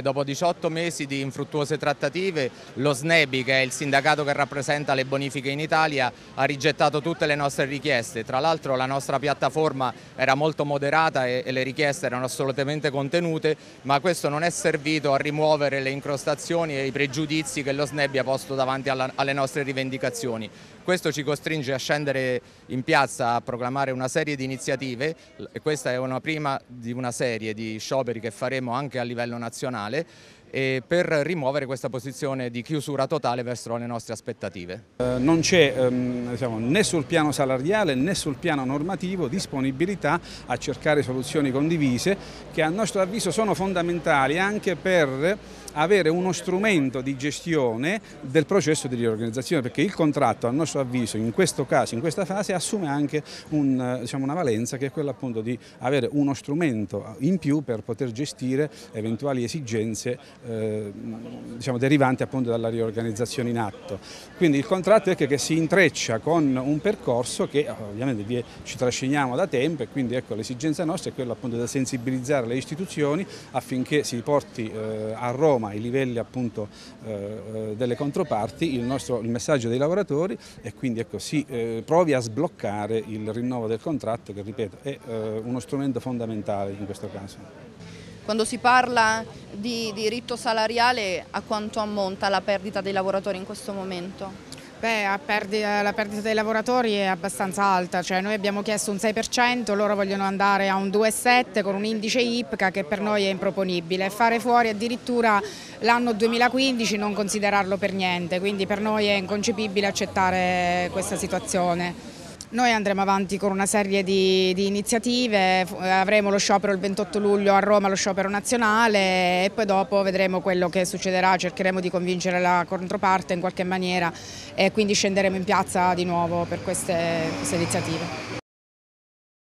Dopo 18 mesi di infruttuose trattative, lo SNEBI, che è il sindacato che rappresenta le bonifiche in Italia, ha rigettato tutte le nostre richieste. Tra l'altro la nostra piattaforma era molto moderata e, le richieste erano assolutamente contenute, ma questo non è servito a rimuovere le incrostazioni e i pregiudizi che lo SNEBI ha posto davanti alla, alle nostre rivendicazioni. Questo ci costringe a scendere in piazza a proclamare una serie di iniziative e questa è una prima di una serie di scioperi che faremo anche a livello nazionale nazionale per rimuovere questa posizione di chiusura totale verso le nostre aspettative. Eh, non c'è diciamo, né sul piano salariale né sul piano normativo disponibilità a cercare soluzioni condivise che a nostro avviso sono fondamentali anche per avere uno strumento di gestione del processo di riorganizzazione perché il contratto a nostro avviso in questo caso, in questa fase assume anche un, diciamo, una valenza che è quella appunto di avere uno strumento in più per poter gestire eventuali esigenze eh, diciamo, derivanti appunto dalla riorganizzazione in atto. Quindi il contratto è che si intreccia con un percorso che ovviamente ci trasciniamo da tempo e quindi ecco, l'esigenza nostra è quella appunto di sensibilizzare le istituzioni affinché si porti eh, a Roma ai livelli appunto eh, eh, delle controparti il, nostro, il messaggio dei lavoratori e quindi ecco, si eh, provi a sbloccare il rinnovo del contratto che ripeto è eh, uno strumento fondamentale in questo caso. Quando si parla di diritto salariale a quanto ammonta la perdita dei lavoratori in questo momento? Beh, perdita, la perdita dei lavoratori è abbastanza alta, cioè noi abbiamo chiesto un 6%, loro vogliono andare a un 2,7% con un indice IPCA che per noi è improponibile. Fare fuori addirittura l'anno 2015 non considerarlo per niente, quindi per noi è inconcepibile accettare questa situazione. Noi andremo avanti con una serie di, di, iniziative, avremo lo sciopero il 28 luglio a Roma, lo sciopero nazionale e poi dopo vedremo quello che succederà, cercheremo di convincere la controparte in qualche maniera e quindi scenderemo in piazza di nuovo per queste, queste iniziative.